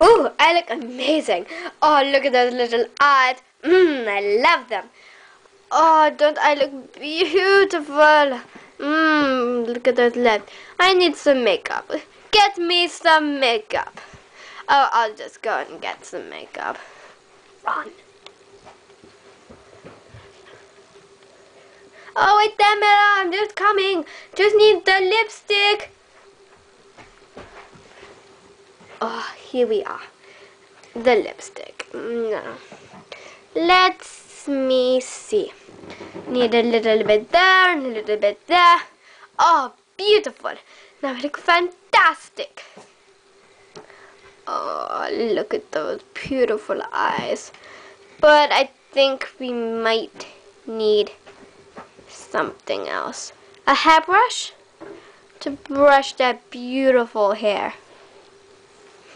Oh, I look amazing. Oh, look at those little eyes. Mmm, I love them. Oh, don't I look beautiful? Mmm, look at those lips. I need some makeup. Get me some makeup. Oh, I'll just go and get some makeup. Run. Oh, wait there, Mela. I'm just coming. Just need the lipstick. Oh, here we are. The lipstick. No. Let's me see. Need a little bit there and a little bit there. Oh, beautiful. Now I look fantastic. Oh, look at those beautiful eyes. But I think we might need something else. A hairbrush to brush that beautiful hair.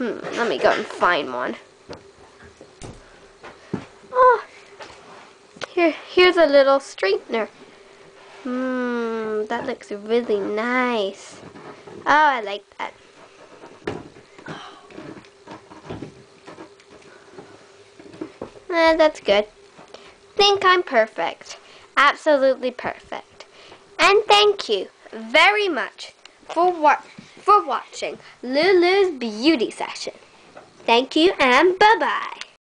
Hmm, let me go and find one. Oh, here, here's a little straightener. Hmm, that looks really nice. Oh, I like that. Eh, that's good. Think I'm perfect. Absolutely perfect. And thank you very much for what for watching Lulu's beauty session. Thank you and bye-bye.